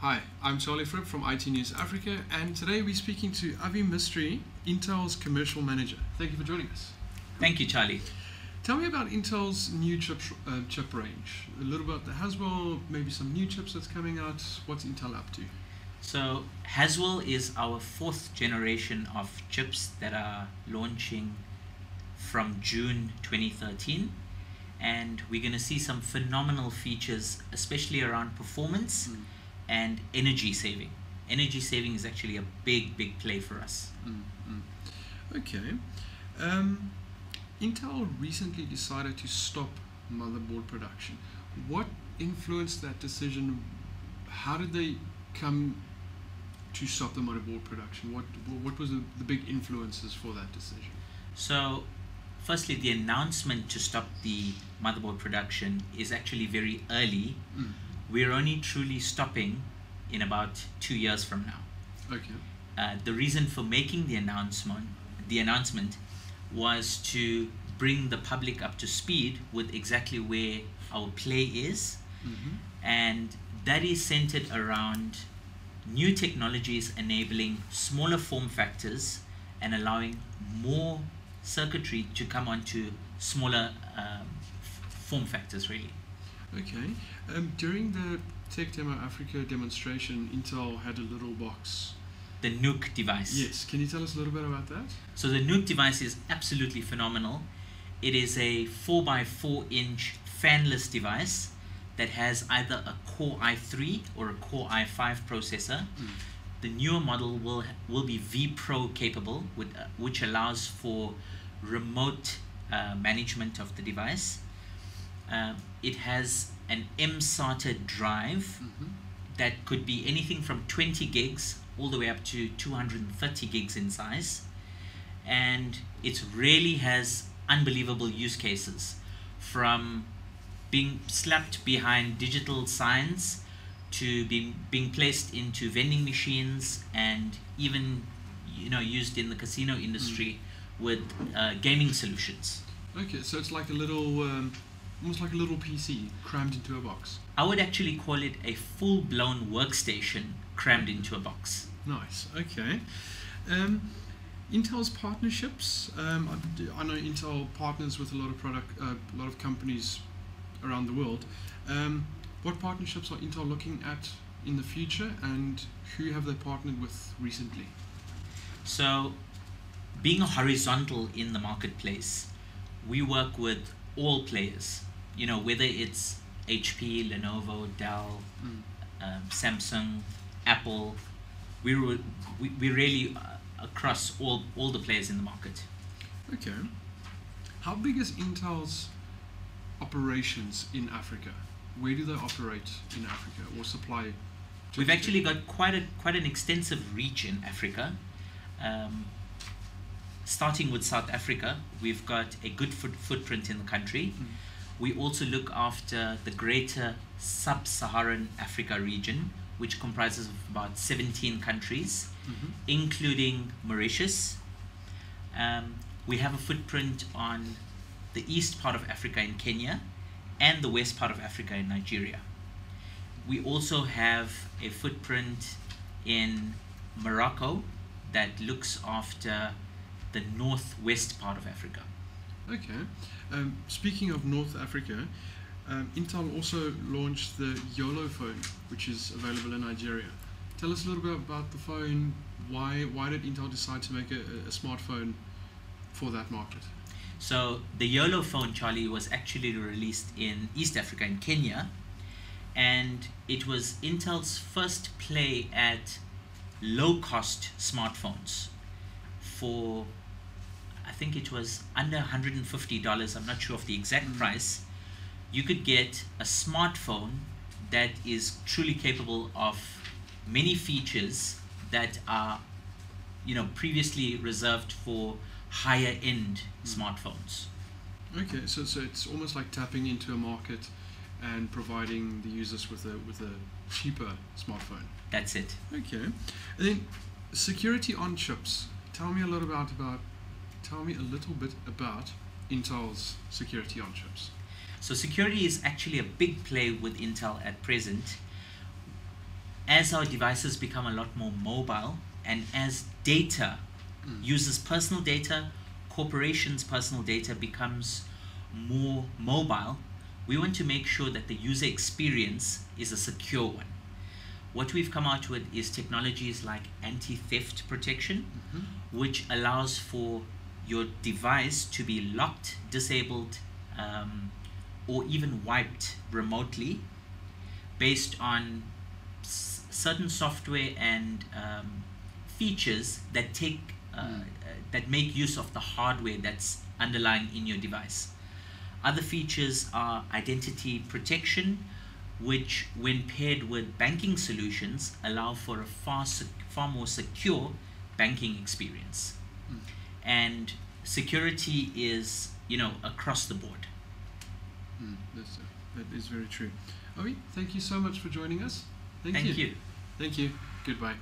Hi, I'm Charlie Fripp from IT News Africa, and today we're speaking to Avi Mistry, Intel's commercial manager. Thank you for joining us. Thank you, Charlie. Tell me about Intel's new chip, uh, chip range. A little about the Haswell, maybe some new chips that's coming out. What's Intel up to? So, Haswell is our fourth generation of chips that are launching from June 2013 and we're going to see some phenomenal features, especially around performance mm. And energy saving. Energy saving is actually a big, big play for us. Mm, mm. Okay. Um, Intel recently decided to stop motherboard production. What influenced that decision? How did they come to stop the motherboard production? What what was the, the big influences for that decision? So firstly, the announcement to stop the motherboard production is actually very early. Mm. We're only truly stopping in about two years from now. Okay. Uh, the reason for making the announcement, the announcement, was to bring the public up to speed with exactly where our play is, mm-hmm. and that is centered around new technologies enabling smaller form factors and allowing more circuitry to come onto smaller um, form factors really. Okay. Um, during the Tech Demo Africa demonstration, Intel had a little box. The NUC device. Yes. Can you tell us a little bit about that? So the NUC device is absolutely phenomenal. It is a 4x4 inch fanless device that has either a Core i3 or a Core i5 processor. Mm. The newer model will will be vPro capable, with, uh, which allows for remote uh, management of the device. Uh, it has an mSATA drive mm-hmm. that could be anything from 20 gigs all the way up to 230 gigs in size. And it really has unbelievable use cases from being slapped behind digital signs to being, being placed into vending machines and even you know used in the casino industry mm with uh, gaming solutions. Okay, so it's like a little, um, almost like a little PC crammed into a box. I would actually call it a full blown workstation crammed into a box. Nice, okay. Um, Intel's partnerships. Um, I, I, know Intel partners with a lot of product, uh, a lot of companies around the world. Um, what partnerships are Intel looking at in the future, and who have they partnered with recently? So being horizontal in the marketplace, we work with all players. You know, whether it's HP, Lenovo, Dell, mm. um, Samsung, Apple, we, re- we, we really uh, across all, all the players in the market. Okay. How big is Intel's operations in Africa? Where do they operate in Africa or supply? We've actually got quite a quite an extensive reach in Africa. Um, starting with South Africa, we've got a good foot footprint in the country. Mm. We also look after the greater sub Saharan Africa region, which comprises of about 17 countries, mm-hmm. including Mauritius. Um, we have a footprint on the east part of Africa in Kenya and the west part of Africa in Nigeria. We also have a footprint in Morocco that looks after the northwest part of Africa. Okay. Um, speaking of North Africa, um, Intel also launched the YOLO phone, which is available in Nigeria. Tell us a little bit about the phone. Why why did Intel decide to make a, a smartphone for that market? So the YOLO phone, Charlie, was actually released in East Africa in Kenya, and it was Intel's first play at low-cost smartphones for think it was under $150. I'm not sure of the exact mm. price. You could get a smartphone that is truly capable of many features that are, you know, previously reserved for higher end mm. smartphones. Okay, so so it's almost like tapping into a market and providing the users with a with a cheaper smartphone. That's it. Okay, and then security on chips. Tell me a little about about tell me a little bit about Intel's security on chips. So security is actually a big play with Intel at present. as our devices become a lot more mobile and as data, Mm. users' personal data, corporations' personal data becomes more mobile, we want to make sure that the user experience is a secure one. What we've come out with is technologies like anti theft protection, Mhm. which allows for your device to be locked, disabled, um, or even wiped remotely based on certain software and um, features that take uh, Mm. uh, that make use of the hardware that's underlying in your device. Other features are identity protection, which, when paired with banking solutions, allow for a far far more secure banking experience. Mm. And security is, you know, across the board. Mm, that's, uh, that is very true. Avi, thank you so much for joining us. Thank, Thank you. Thank you. Goodbye.